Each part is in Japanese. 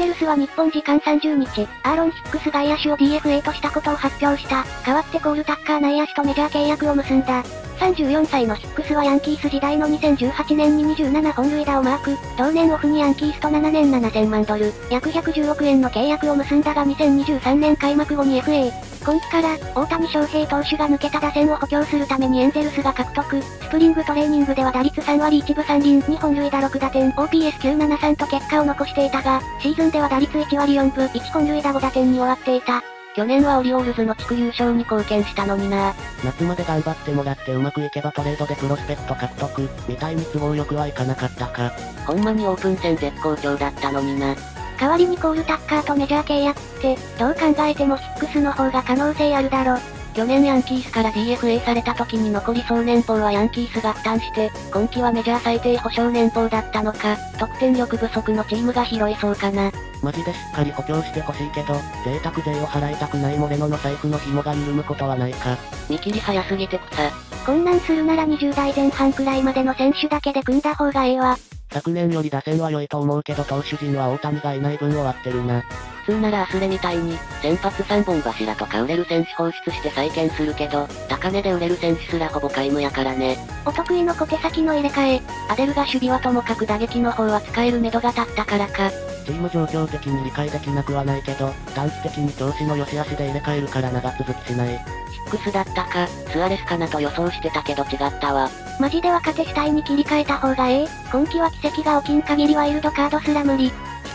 ゼルスは日本時間30日、アーロン・ヒックス外野手を DFA としたことを発表した。代わってコール・タッカー内野手とメジャー契約を結んだ。34歳のヒックスはヤンキース時代の2018年に27本塁打をマーク、同年オフにヤンキースと7年7000万ドル、約110億円の契約を結んだが2023年開幕後に FA。今季から、大谷翔平投手が抜けた打線を補強するためにエンゼルスが獲得、スプリングトレーニングでは打率3割1分3厘、2本塁打6打点、OPS973 と結果を残していたが、シーズンでは打率1割4分。1本塁打5打点に終わっていた。去年はオリオールズの地区優勝に貢献したのにな夏まで頑張ってもらってうまくいけばトレードでプロスペクト獲得、みたいに都合よくはいかなかったか。ほんまにオープン戦絶好調だったのにな。代わりにコールタッカーとメジャー契約って、どう考えてもヒックスの方が可能性あるだろ。去年ヤンキースから DFA された時に残り総年俸はヤンキースが負担して、今季はメジャー最低保証年俸だったのか、得点力不足のチームが拾いそうかな。マジでしっかり補強してほしいけど、贅沢税を払いたくないモレノの財布の紐が緩むことはないか。見切り早すぎて草。困難するなら20代前半くらいまでの選手だけで組んだ方がええわ。昨年より打線は良いと思うけど投手陣は大谷がいない分終わってるな。普通ならアスレみたいに、先発3本柱とか売れる選手放出して再建するけど、高値で売れる選手すらほぼ皆無やからね。お得意の小手先の入れ替え。アデルが守備はともかく打撃の方は使える目処が立ったからか。チーム状況的に理解できなくはないけど、短期的に調子の良し悪しで入れ替えるから長続きしない。シックスだったか、スアレスかなと予想してたけど違ったわ。マジで若手主体に切り替えた方がええ？今季は奇跡が起きん限りワイルドカードすら無理。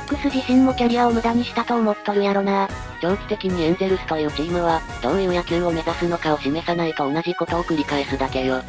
ックス自身もキャリアを無駄にしたと思っとるやろな。長期的にエンゼルスというチームは、どういう野球を目指すのかを示さないと同じことを繰り返すだけよ。